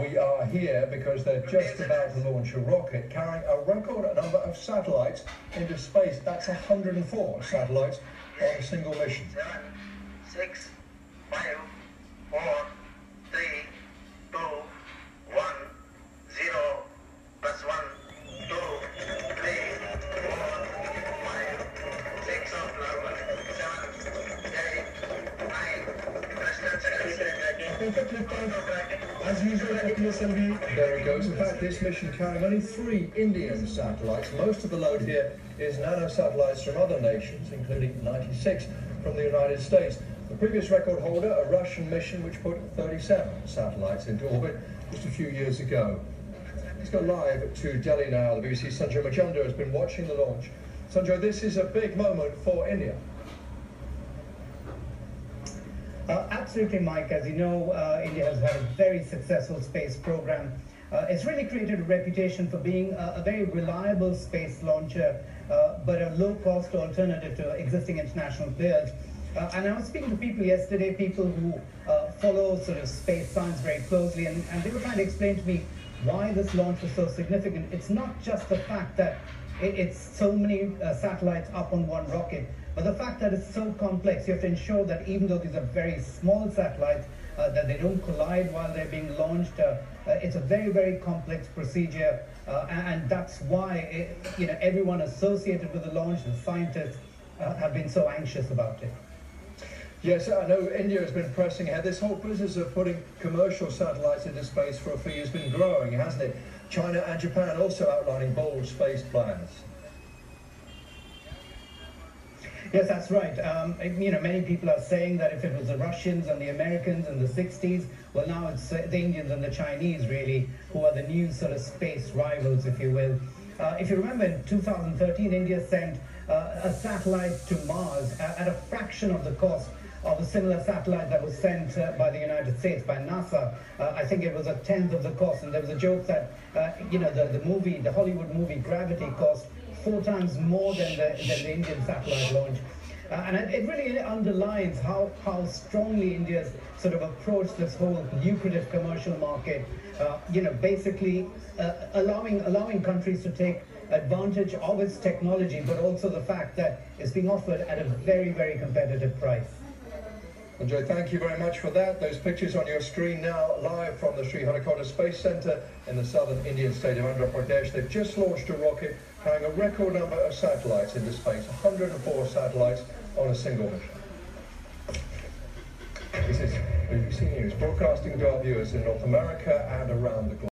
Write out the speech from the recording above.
We are here because they're just about to launch a rocket carrying a record number of satellites into space. That's 104 satellites on a single mission. Seven, six, five, four, three, two, one, zero, plus one, two, three, four, five, six, seven, eight, nine. President As usual at PSLV, there it goes. In fact, this mission carrying only three Indian satellites. Most of the load here is nano satellites from other nations, including 96 from the United States. The previous record holder, a Russian mission which put 37 satellites into orbit just a few years ago. Let's go live to Delhi now. The BBC's Sanjoy Majumder has been watching the launch. Sanjoy, this is a big moment for India. Uh, absolutely, Mike. As you know, uh, India has had a very successful space program. Uh, it's really created a reputation for being a, a very reliable space launcher, uh, but a low-cost alternative to existing international players. Uh, and I was speaking to people yesterday, people who uh, follow sort of space science very closely, and, and they were trying to explain to me why this launch was so significant. It's not just the fact that it, it's so many satellites up on one rocket, but the fact that it's so complex, you have to ensure that even though these are very small satellites, uh, that they don't collide while they're being launched. Uh, uh, it's a very, very complex procedure, uh, and, that's why it, you know everyone associated with the launch, the scientists, uh, have been so anxious about it. Yes, I know India has been pressing ahead. This whole business of putting commercial satellites into space for a fee has been growing, hasn't it? China and Japan also outlining bold space plans. Yes, that's right. Um, you know, many people are saying that if it was the Russians and the Americans in the 60s, well, now it's the Indians and the Chinese, really, who are the new sort of space rivals, if you will. Uh, if you remember, in 2013, India sent uh, a satellite to Mars at a fraction of the cost of a similar satellite that was sent uh, by the United States, by NASA. Uh, I think it was a tenth of the cost. And there was a joke that, uh, you know, the, the movie, the Hollywood movie Gravity cost four times more than the, than the Indian satellite launch. Uh, and it really underlines how, how strongly India's sort of approached this whole lucrative commercial market, uh, you know, basically uh, allowing, allowing countries to take advantage of its technology, but also the fact that it's being offered at a very, very competitive price. Joe, thank you very much for that. Those pictures on your screen now, live from the Sriharikota Space Center in the southern Indian state of Andhra Pradesh. They've just launched a rocket carrying a record number of satellites into space, 104 satellites on a single mission. This is BBC News, broadcasting to our viewers in North America and around the globe.